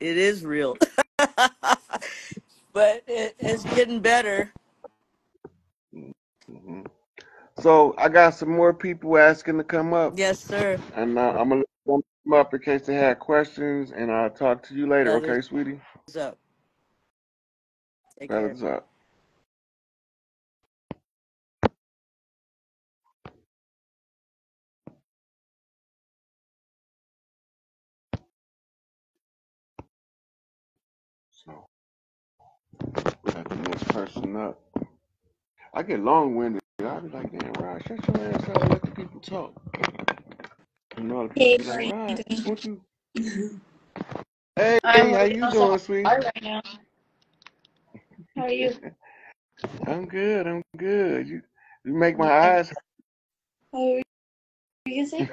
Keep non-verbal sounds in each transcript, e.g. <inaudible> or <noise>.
It is real. <laughs> but it, it's getting better. hmm So I got some more people asking to come up, Yes, sir. and uh, I'm gonna let them come up in case they have questions, and I'll talk to you later. Okay, sweetie? up. Take care. Up. The next person up. I get long winded. I be like, damn, Rod, shut your ass up and let the people talk. And <laughs> all the Hey, people how be you like, Rod, doing? won't you? Hey, I'm how working you on doing, sweetie? right now. How are you? <laughs> I'm good. I'm good. You you make my eyes. How <laughs> oh, are you say?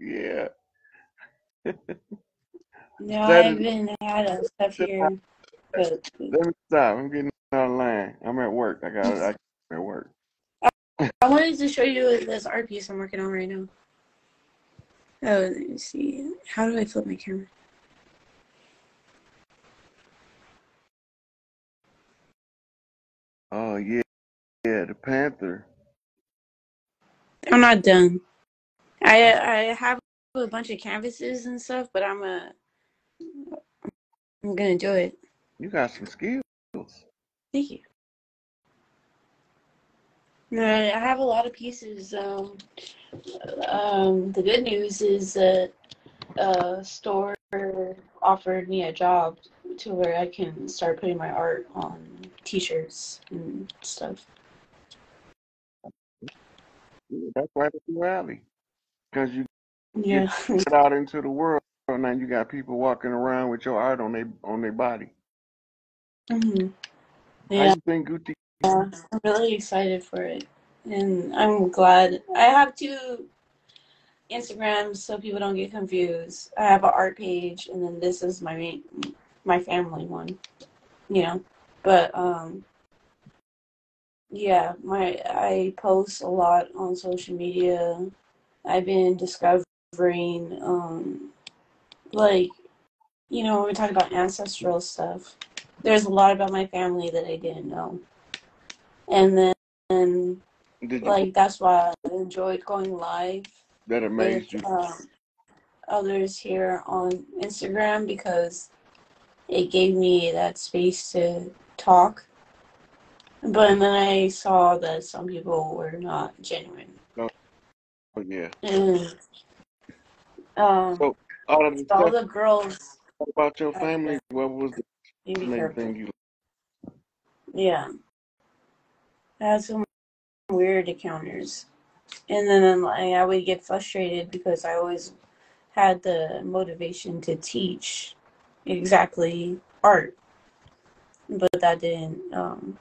yeah. No, I haven't had a stuff here, Let me stop. I'm getting online. I'm at work. I got I I'm <laughs> at work. I, I wanted to show you this art piece I'm working on right now. Oh, let me see. How do I flip my camera? Oh yeah, yeah. The Panther. I'm not done. I I have a bunch of canvases and stuff, but I'm a I'm gonna do it. You got some skills. Thank you. I have a lot of pieces. Um, um, the good news is that a store offered me a job to where I can start putting my art on t-shirts and stuff. That's right up your alley. Because you Yeah. get out into the world. Now you got people walking around with your art on their on their body. Hmm Yeah, you think Gucci? I'm really excited for it. And I'm glad. I have two Instagrams so people don't get confused. I have an art page and then this is my main, my family one, you know. But um yeah, my I post a lot on social media. I've been discovering um like you know, when we talk about ancestral stuff, there's a lot about my family that I didn't know. And then and like that's why I enjoyed going live that with amazed you? um others here on Instagram because it gave me that space to talk. But then I saw that some people were not genuine. Oh yeah. And um, So the all the girls, about your family, what was the you be careful. you Yeah, I had some weird encounters. And then like, I would get frustrated because I always had the motivation to teach exactly art, but that didn't. Um,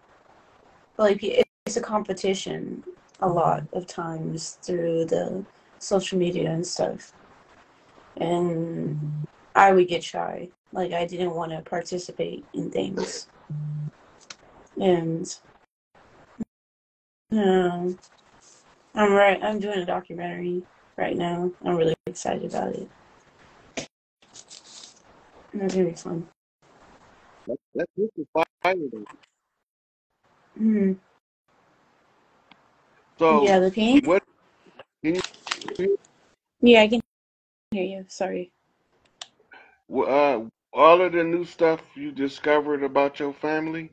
like it- it's a competition a lot of times through the social media and stuff, and I would get shy. Like I didn't want to participate in things, and um, I'm right. I'm doing a documentary right now. I'm really excited about it. It's gonna be fun. that, that's just a fire. Mhm. So Yeah, the paint. what can you Yeah, I can hear you. Sorry. uh all of the new stuff you discovered about your family,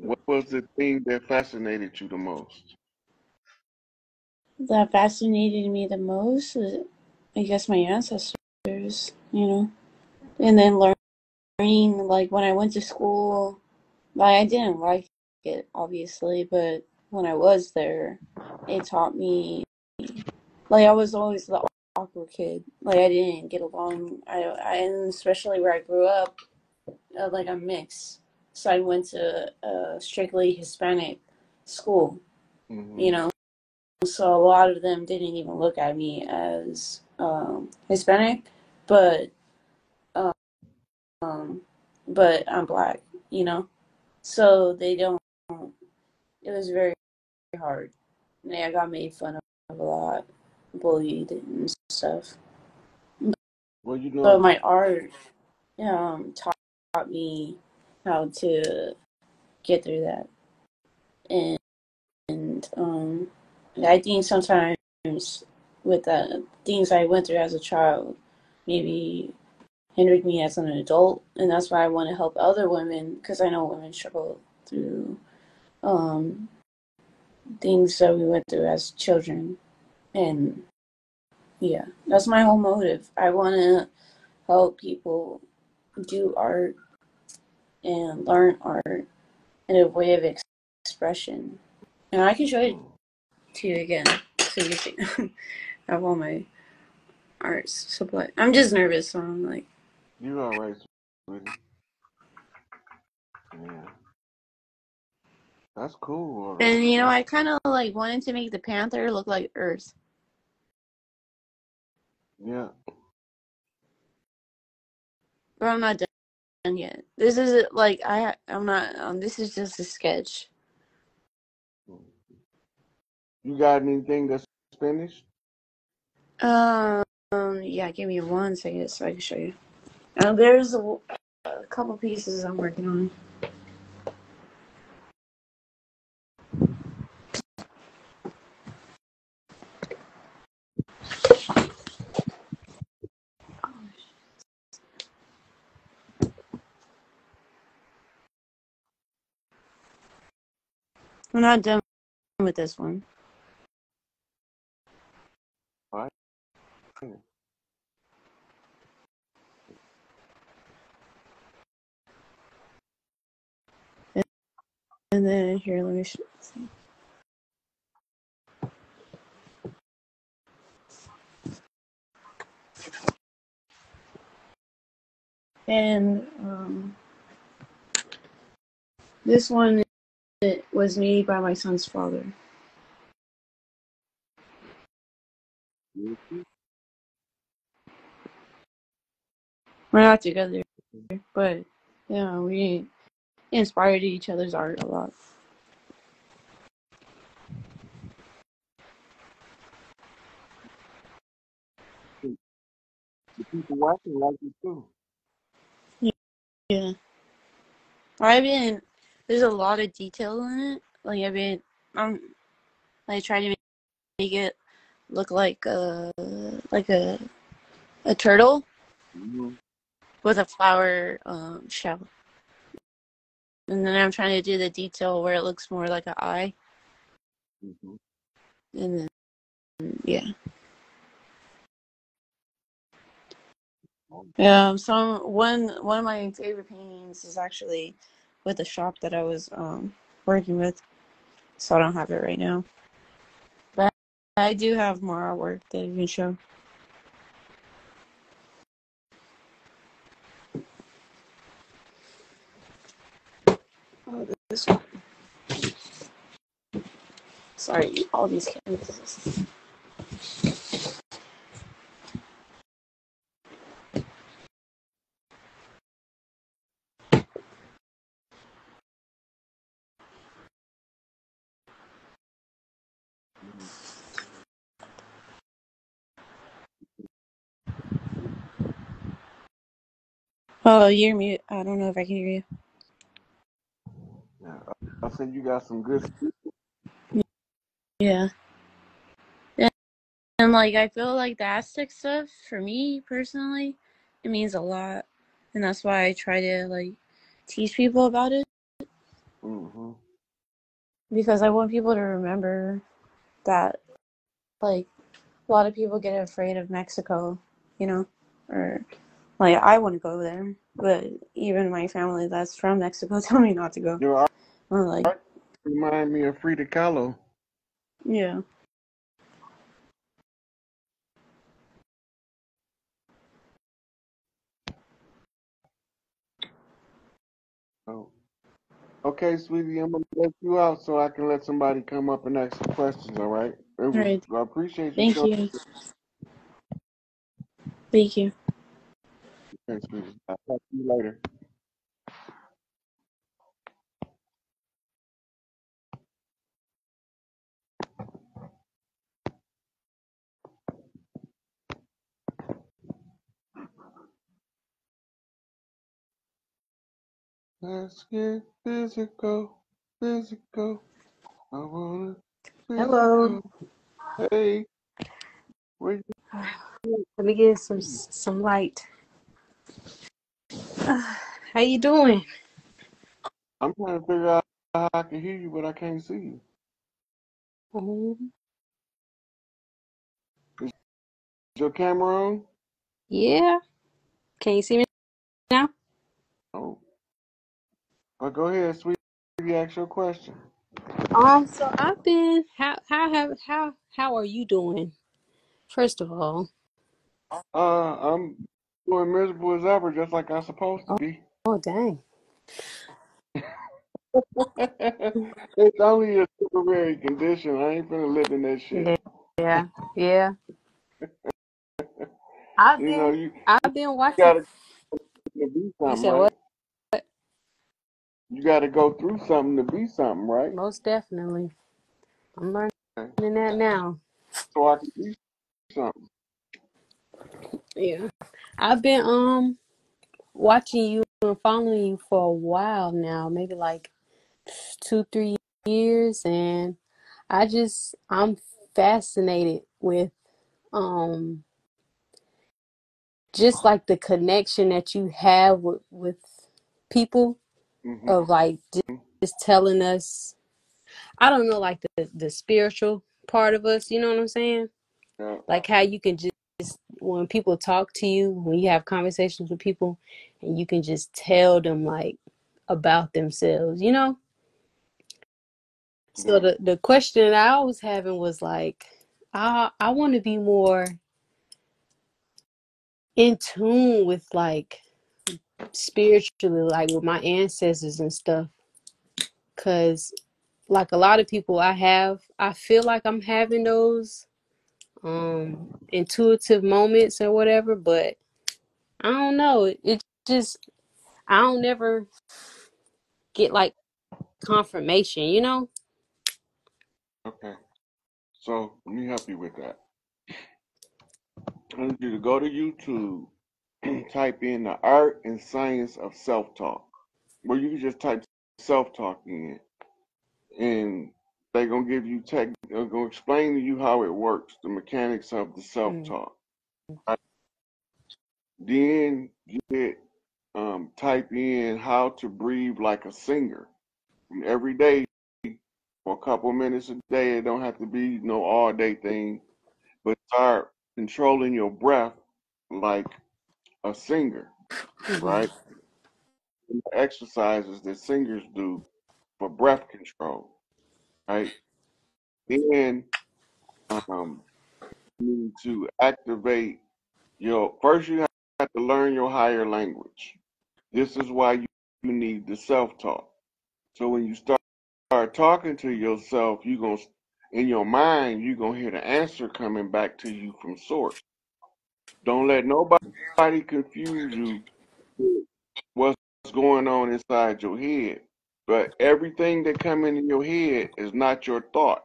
what was the thing that fascinated you the most? That fascinated me the most is, I guess, my ancestors. You know, and then learning like when I went to school. Like I didn't like it, obviously, but when I was there, it taught me. Like I was always the awkward kid. Like I didn't get along. I, I and especially where I grew up, uh, like I'm mixed. So I went to a strictly Hispanic school. hmm You know, so a lot of them didn't even look at me as um, Hispanic, but um, but I'm black. You know, so they don't. It was very very hard. Yeah, I got made fun of a lot, bullied and stuff. Well, you but know, my art um taught, taught me how to get through that. And, and um I think sometimes with the things I went through as a child, maybe hindered me as an adult, and that's why I want to help other women because I know women struggle through um, things that we went through as children, and yeah, that's my whole motive. I want to help people do art and learn art in a way of ex- expression, and I can show it to you again so you can have all <laughs> my art supply. I'm just nervous, so I'm like. You're all right, sweetie. Yeah, that's cool. And you know, I kind of like wanted to make the panther look like Earth. Yeah. But I'm not done yet. This is like I I'm not um this is just a sketch. You got anything that's finished? Um yeah, give me one second so I can show you. Uh, there's a, a couple pieces I'm working on. I'm not done with this one. Right. And then here, let me show And um, this one it was made by my son's father. We're not together, but yeah, we inspired each other's art a lot. The people watching like you too. Yeah. I've been there's a lot of detail in it. Like I've been um I try to make it look like a like a a turtle hmm with a flower um shell. And then I'm trying to do the detail where it looks more like an eye. hmm And then yeah. Yeah, some one one of my favorite paintings is actually with the shop that I was um working with. So I don't have it right now. But I do have more artwork that you can show. Oh, this one. Sorry, all these canvases. Oh, you're mute. I don't know if I can hear you. Yeah. I said you got some good. Yeah. Yeah. And like I feel like the Aztec stuff for me personally, it means a lot. And that's why I try to like teach people about it hmm because I want people to remember that like a lot of people get afraid of Mexico, you know, or like I want to go there, but even my family that's from Mexico <laughs> tell me not to go. Your art I'm like, remind me of Frida Kahlo. yeah. Oh. Okay, sweetie, I'm gonna let you out so I can let somebody come up and ask some questions. All right. It All was, right. I appreciate you Thank showing. you. Thank you. Thanks, man. Mm-hmm. I'll talk to you later. Let's get physical, physical. I wanna Hello. Hey, <sighs> Let me get some some light. <sighs> How you doing? I'm trying to figure out how I can hear you, but I can't see you. Um, Is your camera on? yeah. Can you see me now? Oh, but go ahead, sweetie. Ask your question. Um, so I've been how how have how how are you doing? First of all. Uh, I'm doing miserable as ever, just like I'm supposed to Oh, be. oh dang. <laughs> it's only a temporary condition. I ain't gonna live in that shit. Yeah, yeah, yeah. <laughs> I've You know, been you I've been watching gotta be you something, said right? what? You gotta go through something to be something, right? Most definitely. I'm learning Okay. that now. So I can be something. Yeah. I've been um watching you and following you for a while now, maybe like two, three years, and I just I'm fascinated with um just like the connection that you have with with people hmm of like just, just telling us I don't know like the the spiritual part of us, you know what I'm saying? Yeah. Like how you can just when people talk to you, when you have conversations with people and you can just tell them like about themselves, you know? So the the question that I was having was like, I I want to be more in tune with like spiritually, like with my ancestors and stuff. Cause like a lot of people I have, I feel like I'm having those um intuitive moments or whatever, but I don't know. It, it just I don't never get like confirmation, you know? Okay. So let me help you with that. I need you to go to YouTube, and <clears throat> type in the art and science of self-talk. where you can just type self-talk in, and they're gonna give you tech. They're gonna explain to you how it works, the mechanics of the Mm. self-talk. Right? Then you get um, type in how to breathe like a singer. And every day for a couple minutes a day. It don't have to be no all day thing, but start controlling your breath like a singer, right? Exercises that singers do for breath control, right? Then um, you need to activate your first. You have to learn your higher language. This is why you, you need the self talk. So when you start start talking to yourself, you gonna in your mind you're gonna hear the answer coming back to you from source. Don't let nobody confuse you with what's going on inside your head. But everything that come into your head is not your thought.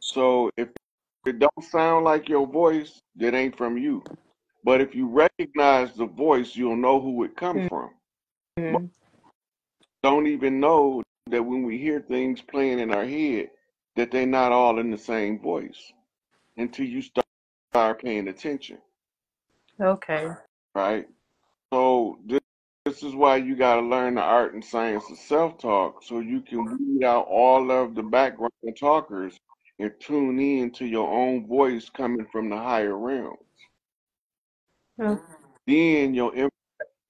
So if it don't sound like your voice, that ain't from you. But if you recognize the voice, you'll know who it come from. Mhm. Don't even know that when we hear things playing in our head, that they're not all in the same voice until you start start paying attention, Okay. right? So this, this is why you got to learn the art and science of self-talk so you can weed out all of the background talkers and tune in to your own voice coming from the higher realms. Then your information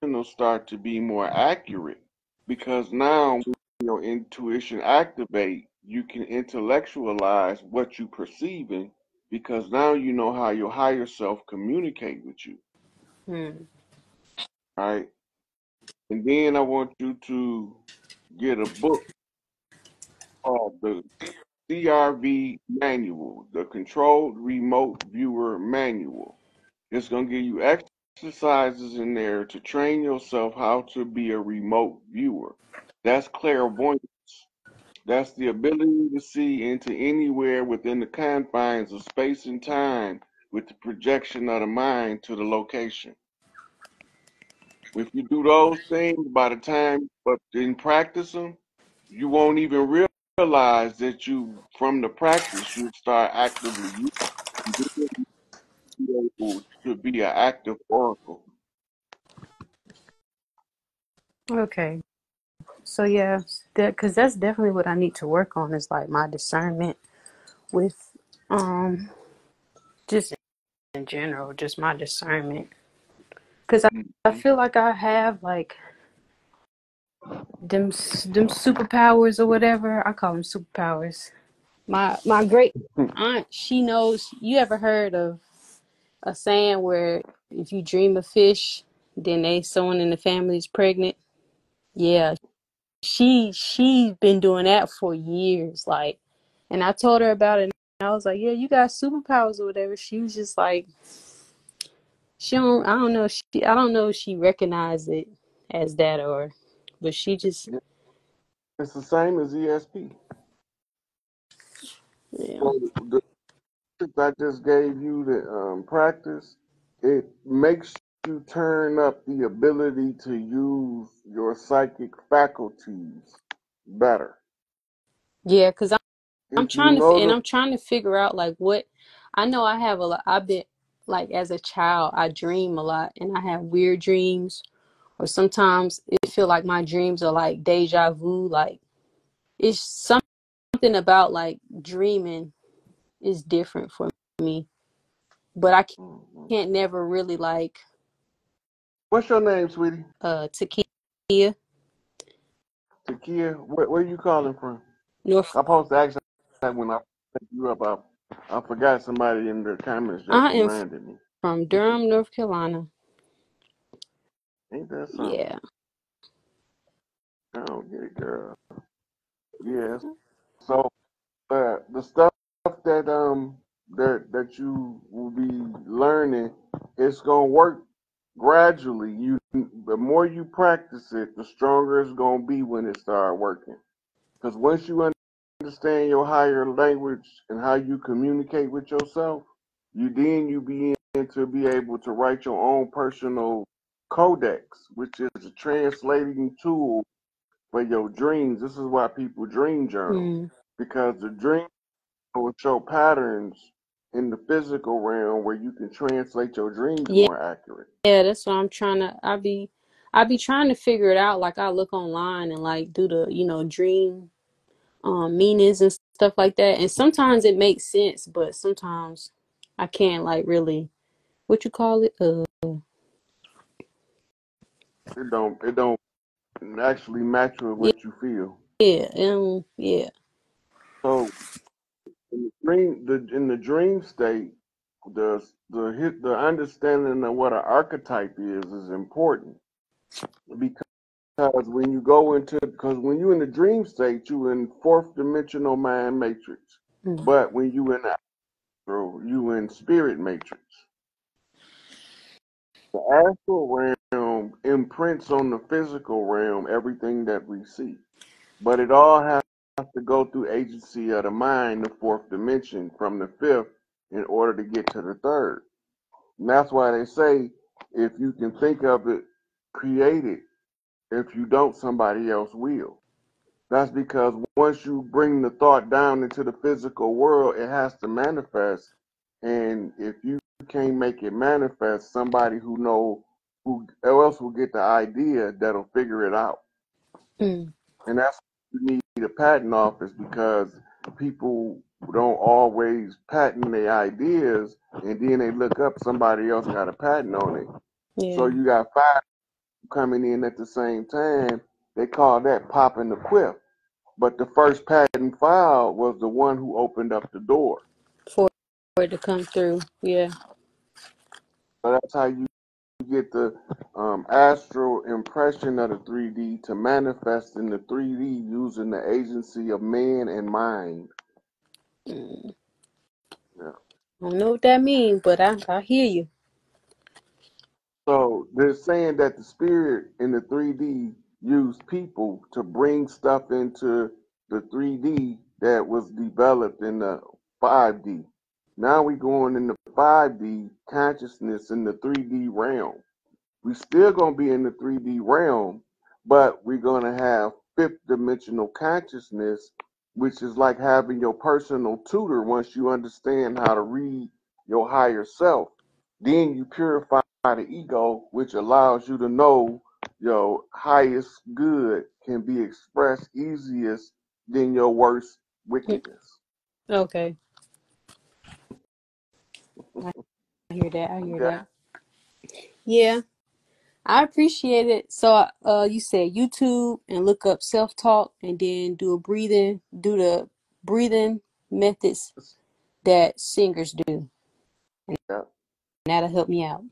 will start to be more accurate because now your intuition activate, you can intellectualize what you're perceiving because now you know how your higher self communicate with you, Hmm. right? And then I want you to get a book called the CRV Manual, the Controlled Remote Viewer Manual. It's going to give you exercises in there to train yourself how to be a remote viewer. That's clairvoyance. That's the ability to see into anywhere within the confines of space and time with the projection of the mind to the location. If you do those things, by the time but in practice them, you won't even realize that you from the practice you start actively using it, to be an active oracle. Okay. So yeah, that because that's definitely what I need to work on is like my discernment with um just in general, just my discernment. Because I, I Mhm. feel like I have like them them superpowers or whatever. I call them superpowers. My my great aunt, she knows. You ever heard of a saying where if you dream of fish, then they someone in the family is pregnant? Yeah, she she's been doing that for years. Like, and I told her about it. And I was like, "Yeah, you got superpowers or whatever." She was just like, "She don't. I don't know. She I don't know if she recognized it as that or, but she just It's the same as ESP. yeah So the I just gave you to um, practice, it makes you turn up the ability to use your psychic faculties better. yeah. Because I'm I'm you trying to and I'm trying to figure out like what I know. I have a lot. I've been like as a child, I dream a lot and I have weird dreams. Or sometimes it feel like my dreams are like deja vu. Like it's something about like dreaming is different for me. But I Mhm. can't never really like what's your name, sweetie? uh Takia Takia. Where, where you calling from? North. i'm supposed to ask that when I pick you up. I, forgot somebody in the comments just I am reminded me. from Durham, North Carolina. Ain't that something? Yeah. I don't get it, girl. Yes. So uh, the stuff that um that that you will be learning, it's gonna work gradually. You the more you practice it, the stronger it's gonna be when it start working. Because once you understand your higher language and how you communicate with yourself, you then you begin to be able to write your own personal codex, which is a translating tool for your dreams. This is why people dream journal Mm. because the dream will show patterns in the physical realm where you can translate your dreams Yeah, more accurate. yeah, that's what I'm trying to I be I be trying to figure it out. Like I look online and like do the, you know, dream um meanings and stuff like that. And sometimes it makes sense, but sometimes I can't like really what you call it? Uh It don't it don't actually match with yeah, what you feel. yeah, um, yeah. So in the dream the in the dream state, the the hit the understanding of what an archetype is is important because when you go into because when you're in the dream state you're in fourth dimensional mind matrix, Mm. but when you in the astral you in spirit matrix. The astral realm imprints on the physical realm everything that we see, but it all has to go through agency of the mind, the fourth dimension, from the fifth, in order to get to the third. And that's why they say if you can think of it, create it. If you don't, somebody else will. That's because once you bring the thought down into the physical world, it has to manifest. And if you can't make it manifest, somebody who know who else will get the idea that'll figure it out. Mm. And that's why you need a patent office because people don't always patent their ideas and then they look up somebody else got a patent on it. So you got five coming in at the same time. They call that popping the quip. But the first patent filed was the one who opened up the door. For for it to come through. Yeah. So that's how you get the um, astral impression of the 3D to manifest in the 3D using the agency of man and mind. Mm. Yeah. I don't know what that means, but I I hear you. So they're saying that the spirit in the 3D used people to bring stuff into the 3D that was developed in the 5D. Now we're going in the 5D consciousness in the 3D realm. we still gonna be in the 3D realm, but we're gonna have fifth dimensional consciousness, which is like having your personal tutor once you understand how to read your higher self. Then you purify the ego, which allows you to know your highest good can be expressed easiest than your worst wickedness. Okay. I hear that. I hear Okay? that. Yeah, I appreciate it. So, uh, you said YouTube and look up self-talk and then do a breathing, do the breathing methods that singers do. And Yeah, that'll help me out.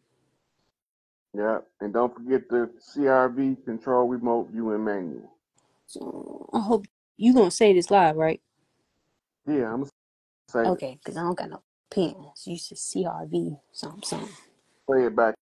Yeah. And don't forget the CRV control remote viewing manual. So, I hope you gonna say this live, right? Yeah, I'm gonna say it. Okay, because I don't got no pens. You said CRV, something, something. Play it back